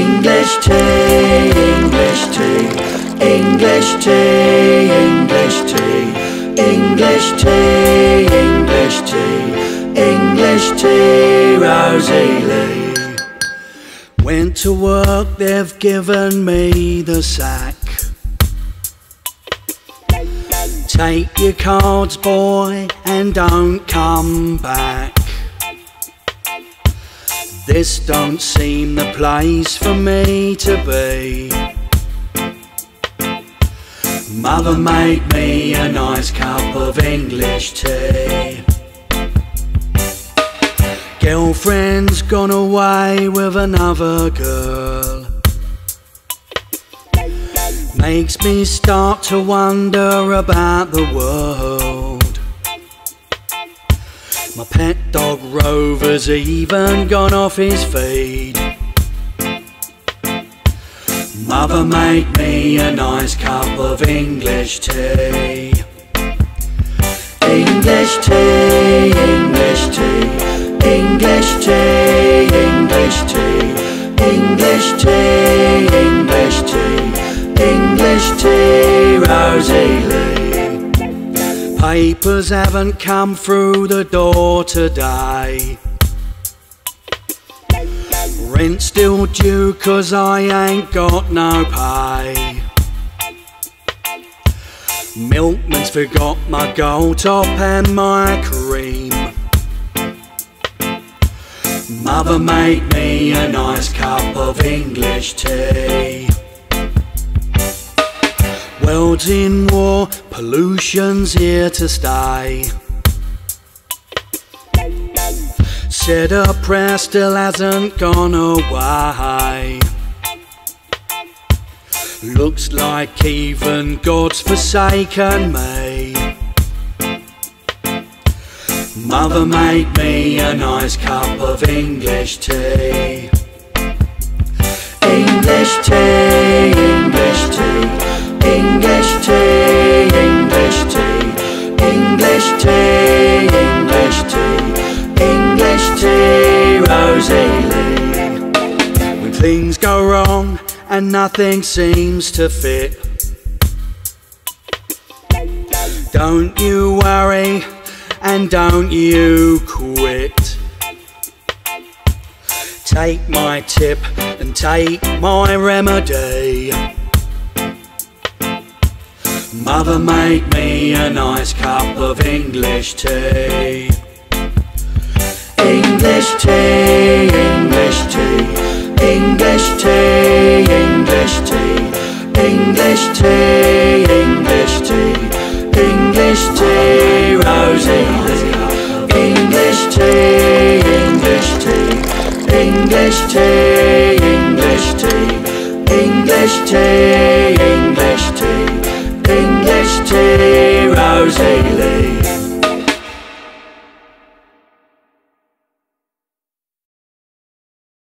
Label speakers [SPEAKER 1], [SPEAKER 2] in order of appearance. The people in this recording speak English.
[SPEAKER 1] English tea, English tea, English tea, English tea, English tea, English tea, English tea, Rosie Lee. Went to work, they've given me the sack. Take your cards, boy, and don't come back. This don't seem the place for me to be. Mother made me a nice cup of English tea. Girlfriend's gone away with another girl. Makes me start to wonder about the world. My pet dog Rover's even gone off his feed. Mother made me a nice cup of English tea. English tea, English tea, English tea, English tea, English tea, English tea, English tea, Rosie. Papers haven't come through the door today. Rent still due cause I ain't got no pay. Milkman's forgot my gold top and my cream. Mother made me a nice cup of English tea. World's in war, pollution's here to stay. Said a prayer still hasn't gone away. Looks like even God's forsaken me. Mother made me a nice cup of English tea. English tea, English tea, English tea, English tea, English tea, English tea, English tea, Rosie Lee. When things go wrong and nothing seems to fit, don't you worry and don't you quit. Take my tip and take my remedy. Mother made me a nice cup of English tea. English tea, English tea, English tea, English tea, English tea,